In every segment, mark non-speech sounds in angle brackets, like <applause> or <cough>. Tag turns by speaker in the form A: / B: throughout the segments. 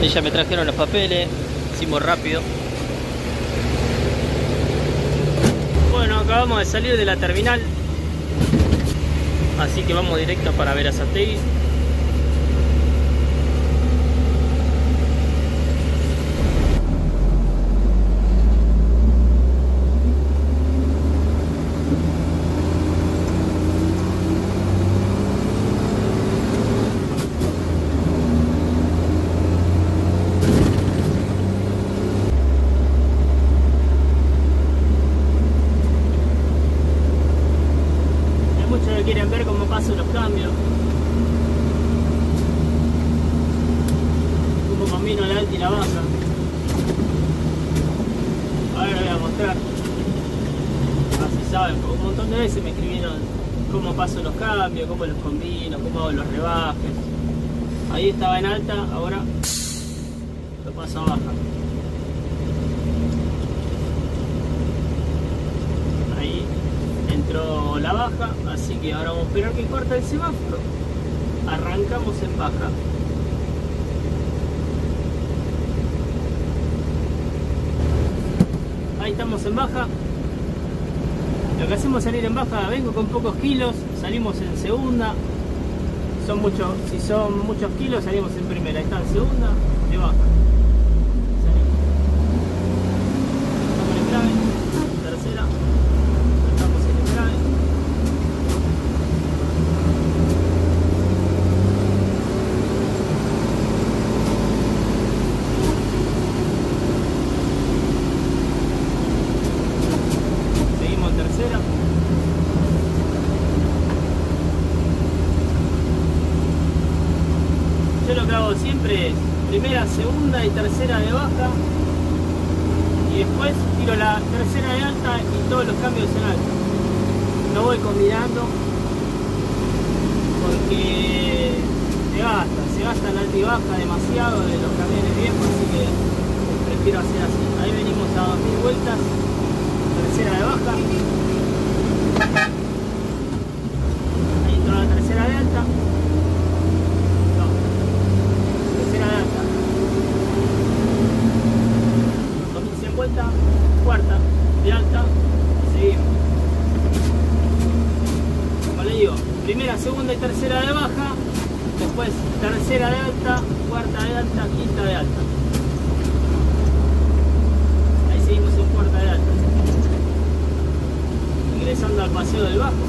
A: Ella me trajeron los papeles, hicimos rápido. Bueno, acabamos de salir de la terminal. Así que vamos directo para ver muchos que quieren ver cómo pasan los cambios. Cómo camino la alta y la baja. Ahora lo voy a mostrar. Así saben, porque un montón de veces me escribieron cómo paso los cambios, cómo los combino, cómo hago los rebajes. Ahí estaba en alta, ahora lo paso a baja. Ahí entró baja, así que ahora vamos a esperar que corte el semáforo. Arrancamos en baja. Ahí estamos en baja. Lo que hacemos salir en baja, vengo con pocos kilos, salimos en segunda. Son muchos, si son muchos kilos, salimos en primera. Está en segunda, de baja. Salimos. Estamos en grave, tercera. Estamos en grave. Seguimos en tercera. Yo lo que hago siempre es primera, segunda y tercera de baja y después tiro la tercera de alta y todos los cambios en alta. No voy combinando porque se gasta, se gasta en alta y baja demasiado de los camiones viejos, así que prefiero hacer así. Ahí venimos a 2000 vueltas, tercera de baja. Ahí entró la tercera de alta. No, tercera de alta. 2100 vueltas, cuarta de alta, y seguimos. Como le digo, primera, segunda y tercera de baja, después tercera de alta, cuarta de alta, quinta de alta. Ahí seguimos en cuarta de alta. Ingresando al paseo del bajo.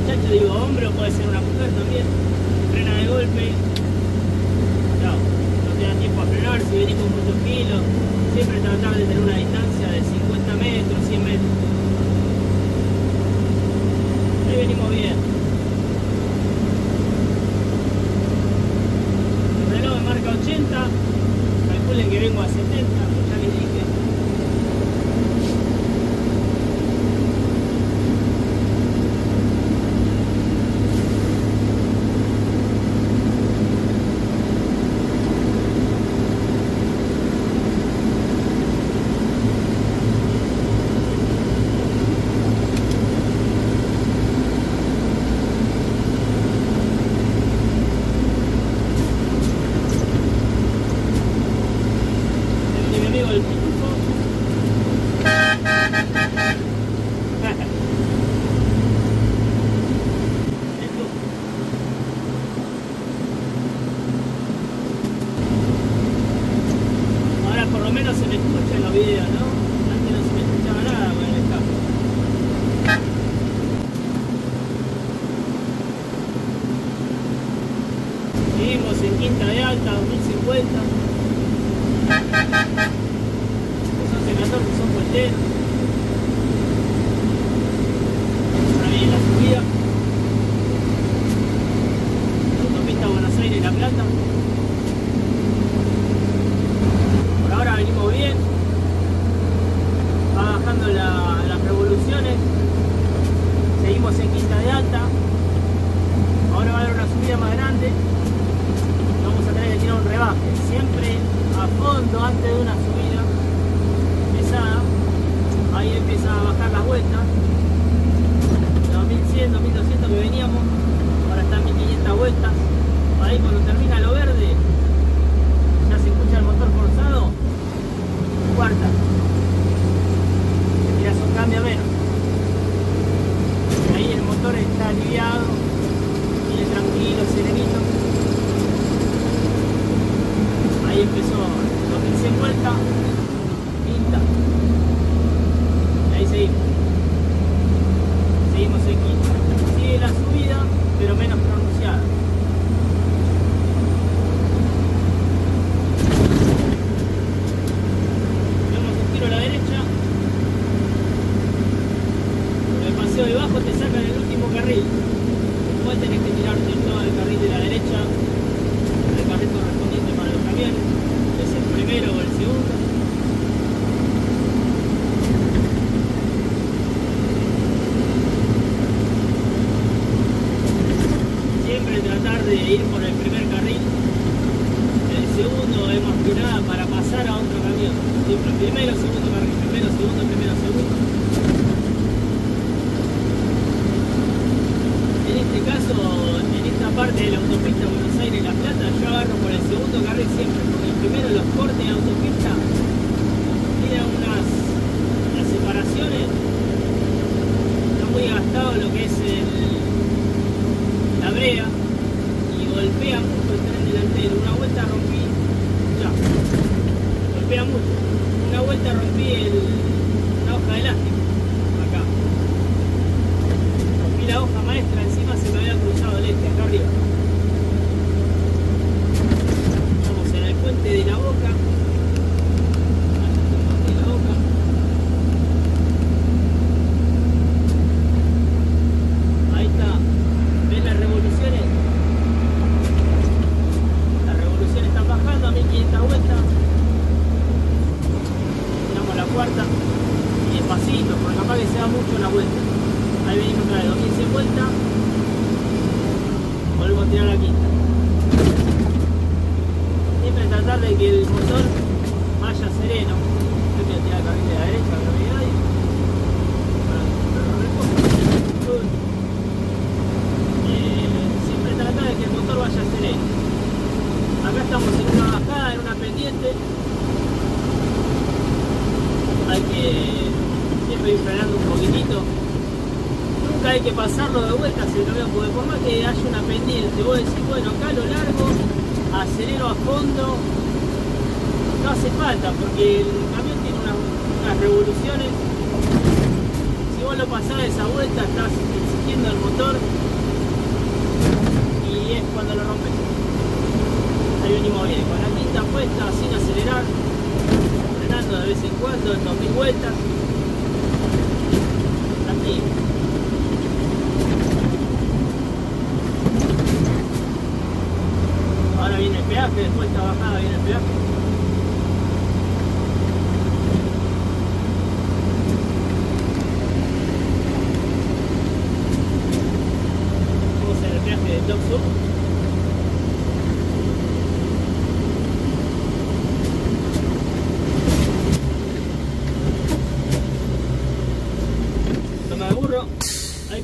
A: Muchacho digo hombre o puede ser una mujer también, frena de golpe, no te da tiempo a frenar si venís con muchos kilos, siempre tratar de tener una distancia de 50 metros, 100 metros. Ahí venimos bien. El reloj me marca 80, vengo a 70, ya les dije. de mi amigo el pitufo. El tufo. Ahora por lo menos se me escucha en los videos, ¿no? Antes no se me escuchaba nada con el escape. Seguimos en Quinta de Alta, 2050. Son secadores, son puenteros. Ahora viene la subida. Autopista Buenos Aires La Plata. Por ahora venimos bien. Va bajando la- las revoluciones. Seguimos en Quinta de Alta. Ahora va a haber una subida más grande. Vamos a tener que tirar un rebaje. Siempre a fondo antes de una subida pesada. Ahí empieza a las vueltas. De 2100, 2200 que veníamos. Ahora están 1500 vueltas. Ahí cuando termina lo verde, ya se escucha el motor forzado. Cuarta. Mira, eso cambia menos. Ahí el motor está aliviado. Viene tranquilo, serenito. Ahí empezó 2100 vueltas, quinta. Ahí seguimos. Quinta. Sigue la subida, pero menos pronunciada. Vemos un giro a la derecha. Por el paseo de bajo te sacan el último carril. Después tenés que tirarte en todo el carril de la derecha el carril correspondiente para los camiones, es el primero o el segundo. Siempre tratar de ir por el primer carril. El segundo es más que nada para pasar a otro camión. Siempre primero, segundo carril, primero, segundo, primero, segundo. En en esta parte de la autopista Buenos Aires-La Plata, yo agarro por el segundo carril siempre, porque el primero los cortes de autopista tienen unas separaciones, está muy gastado lo que es el, la brea y golpea mucho el tren delantero. Una vuelta rompí, ya, golpea mucho. Una vuelta rompí el, una hoja de elástico, acá rompí la hoja maestra, encima se me había cruzado el este, acá arriba. Estamos en el puente de la boca. Puente de la boca. Ahí está. ¿Ven las revoluciones? Las revoluciones están bajando a 1500 vueltas. Tiramos la cuarta. Y despacito, porque capaz que se da mucho la vuelta. Ahí venimos otra vez, 2100 vueltas. Volvemos a tirar la quinta. Siempre tratar de que el motor vaya sereno. Yo voy a tirar el carril de la derecha, que no me nadie. Para que lo recoja. Eh, siempre tratar de que el motor vaya sereno. Acá estamos en una bajada, en una pendiente. Hay que siempre ir un poquitito. Nunca hay que pasarlo de vuelta si lo veo, porque por más que haya una pendiente, vos decís, bueno, acá lo largo, acelero a fondo, no hace falta, porque el camión tiene unas, revoluciones. Si vos lo pasás esa vuelta, estás exigiendo el motor y es cuando lo rompes. Ahí venimos bien, con la quinta puesta, sin acelerar, de vez en cuando, en 2000 vueltas. Tranquilo. Ahora viene el peaje, después de esta bajada viene el peaje.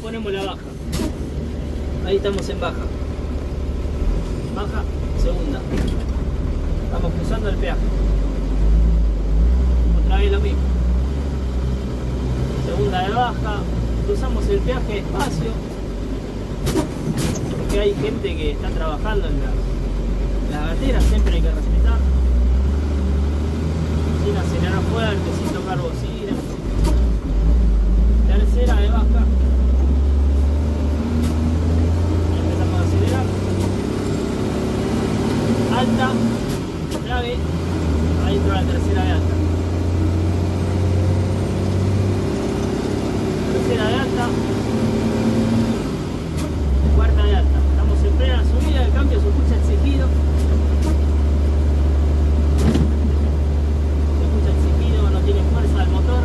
A: ponemos la baja. En baja. Baja, segunda. Estamos cruzando el peaje. Otra vez lo mismo. Segunda de baja. Cruzamos el peaje despacio. Porque hay gente que está trabajando en la, la gatera, siempre hay que respetar. Sin acelerar fuerte, sin tocar bocina. Tercera de baja. Empezamos a acelerar. Alta, grave, ahí la tercera de alta. Tercera de alta. Cuarta de alta. Estamos en plena subida, el cambio se escucha exigido. Se escucha exigido, no tiene fuerza el motor.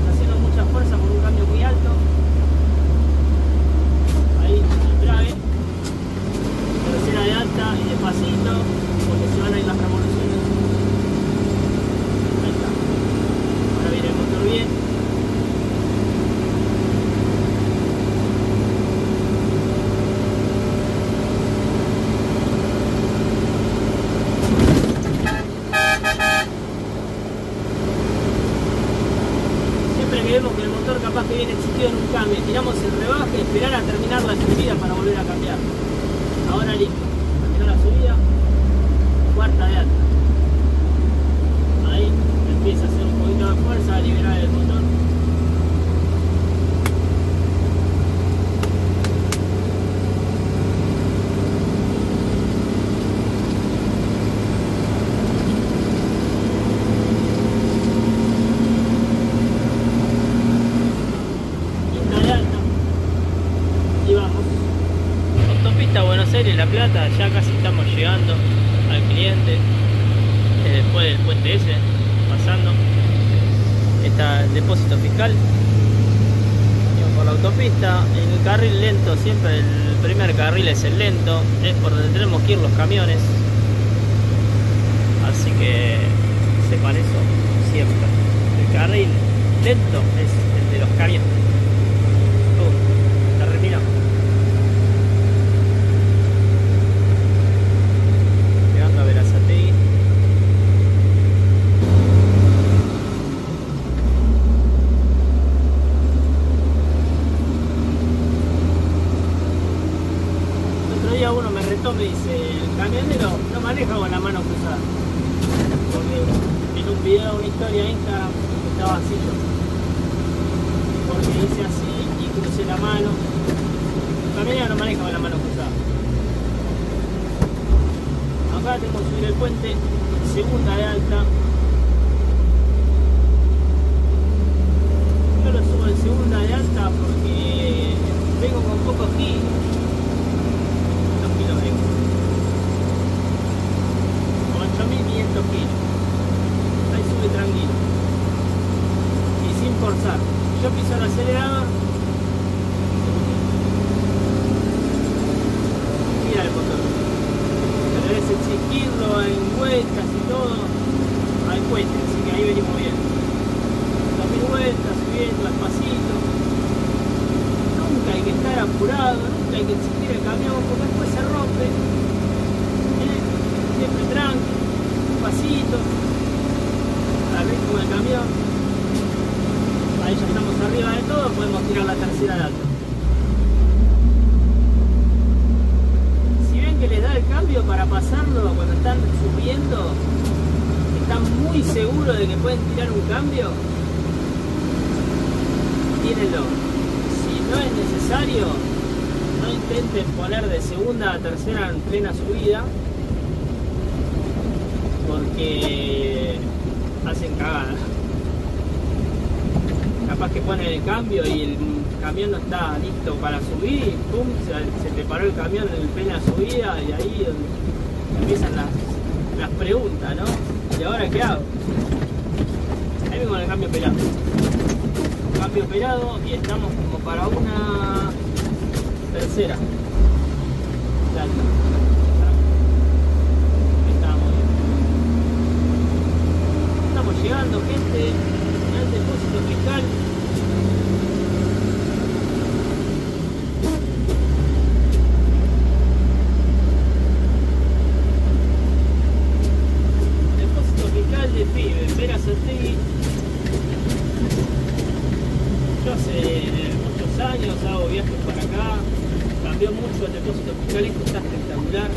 A: Está haciendo mucha fuerza por un cambio muy alto. Ahí, grave. Tercera de alta y despacito, porque se van a ir las revoluciones. Ahí está. Ahora viene el motor bien. Siempre que vemos que el motor capaz que viene tiramos el rebaje, esperar a terminar la subida para volver a cambiar. Ahora listo, terminó la subida, cuarta de alta. Ahí empieza a hacer un poquito de fuerza, a liberar el motor. Quinta de alta. Y vamos. La Plata, ya casi estamos llegando al cliente. eh, después del puente ese, pasando. Está el depósito fiscal. Por la autopista. El carril lento, siempre el primer carril es el lento. Es por donde tenemos que ir los camiones. Así que sepan eso siempre. El carril lento es el de los camiones. Uh, terminó. Llegando a Verazategui. El otro día me retó, me dice, el camionero no maneja con la mano cruzada. Porque en un video, una historia en Instagram, estaba así yo. Porque hice así y crucé la mano. El camionero no maneja con la mano cruzada. Acá tenemos que subir el puente, segunda de alta. Yo lo subo en segunda de alta porque vengo con poco kilos. Dos kilos vengo. Con 8500 kilos. Ahí sube tranquilo. Y sin forzar. Yo piso el acelerador. Mira el motor pero es exigirlo en vueltas y todo al puente, así que ahí venimos bien. 2000 vueltas, subiendo despacito. Nunca hay que estar apurado, nunca hay que exigir el camión porque después se rompe. ¿Eh? Siempre tranqui, despacito, al ritmo del camión. Ahí ya estamos arriba de todo, podemos tirar la tercera de alto. si ven que les da el cambio para pasarlo cuando están subiendo, están muy seguros de que pueden tirar un cambio, tírenlo. Si no es necesario, no intenten poner de segunda a tercera en plena subida, porque hacen cagada. Capaz que ponen el cambio y el camión no está listo para subir pum, se, se te paró el camión en plena subida y ahí empiezan las, las preguntas, ¿no? ¿Y ahora qué hago? Ahí con el cambio pelado. Cambio pelado y estamos como para una tercera. Estamos llegando, gente, al depósito fiscal. Chaleco está espectacular.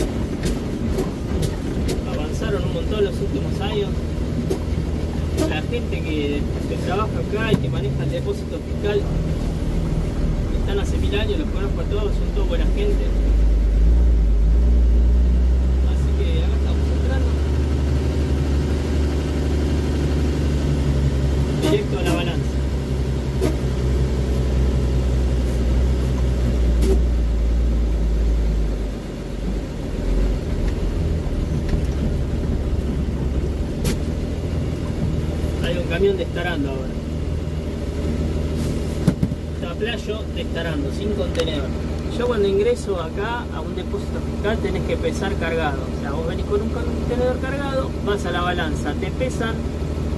A: Avanzaron un montón los últimos años. La gente que, que trabaja el depósito fiscal están hace mil años, los conozco a todos, son todos buena gente. Así que acá estamos entrando. Directo a la balanza. Hay un camión destarando ahora. Taplayo destarando, sin contenedor. Yo cuando ingreso acá a un depósito fiscal tenés que pesar cargado. O sea, vos venís con un contenedor cargado, vas a la balanza, te pesan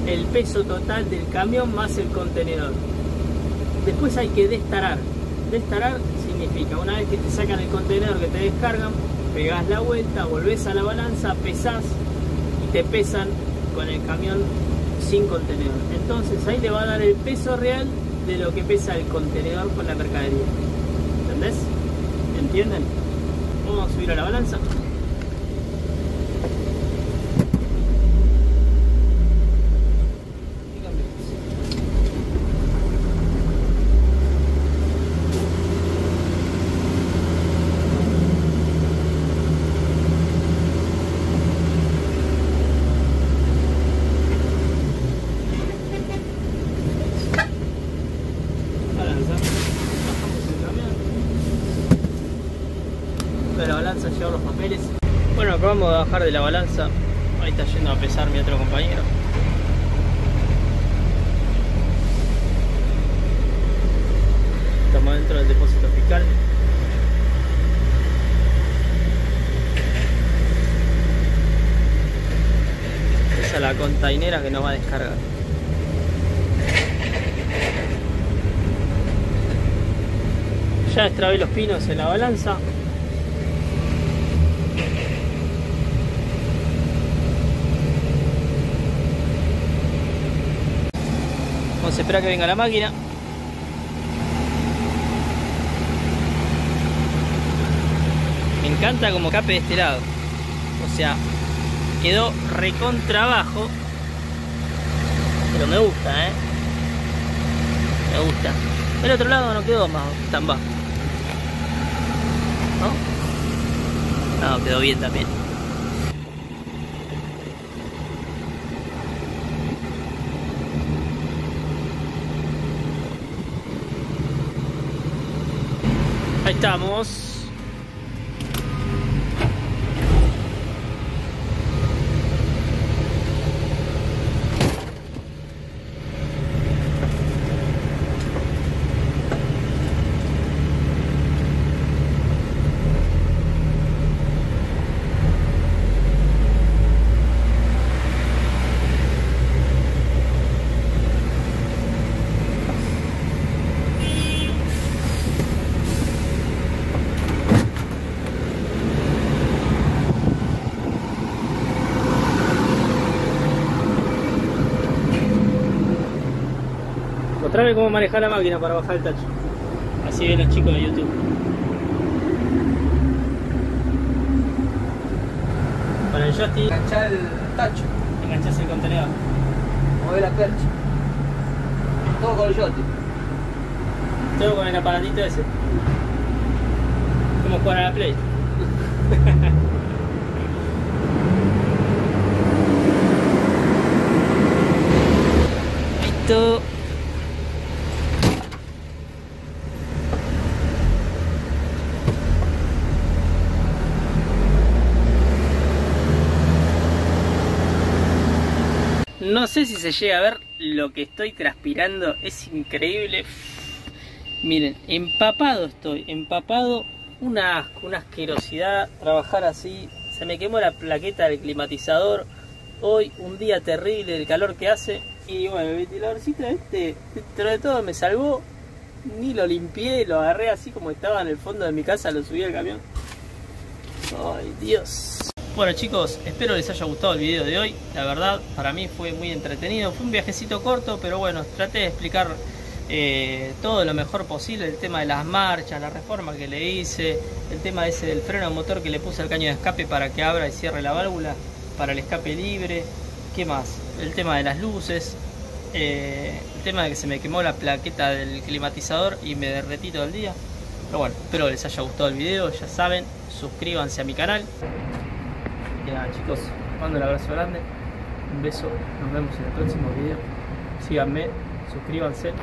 A: el peso total del camión más el contenedor. Después hay que destarar. Destarar significa, una vez que te sacan el contenedor que te descargan, pegás la vuelta, volvés a la balanza, pesás y te pesan con el camión sin contenedor. Entonces ahí te va a dar el peso real de lo que pesa el contenedor con la mercadería. ¿Entendés? ¿Entienden? Vamos a subir a la balanza. Bajamos el camión. De la balanza llevar los papeles. Bueno, acabamos de bajar de la balanza. Ahí está yendo a pesar mi otro compañero. Estamos dentro del depósito fiscal. Esa es la containera que nos va a descargar. Ya extravé los pinos en la balanza. Vamos a esperar que venga la máquina. Me encanta como cape de este lado. O sea, quedó recontra abajo. Pero me gusta, ¿eh? Me gusta. El otro lado no quedó más tan bajo. ¿No? No, quedó bien también. Ahí estamos. Mostrame cómo manejar la máquina para bajar el tacho. Así ven los chicos de YouTube. Con el joystick
B: Enganchar el tacho,
A: enganchás el contenedor.
B: mover la percha. Todo con el joystick.
A: Todo con el aparatito ese. Como jugar a la Play. <laughs> Listo. No sé si se llega a ver lo que estoy transpirando, es increíble. Miren, empapado estoy, empapado, una una asquerosidad trabajar así. Se me quemó la plaqueta del climatizador. Hoy un día terrible del calor que hace. Y bueno, el ventiladorcito este, dentro de todo me salvó. Ni lo limpié, lo agarré así como estaba en el fondo de mi casa, lo subí al camión. Ay, Dios. Bueno chicos, espero les haya gustado el video de hoy. La verdad, para mí fue muy entretenido. Fue un viajecito corto, pero bueno, traté de explicar eh, todo lo mejor posible, el tema de las marchas, la reforma que le hice, el tema ese del freno motor que le puse al caño de escape para que abra y cierre la válvula para el escape libre, ¿qué más? El tema de las luces, eh, el tema de que se me quemó la plaqueta del climatizador y me derretí todo el día. Pero bueno, espero les haya gustado el video, ya saben, suscríbanse a mi canal. Chicos, mando el abrazo grande, un beso, nos vemos en el próximo video. Síganme, suscríbanse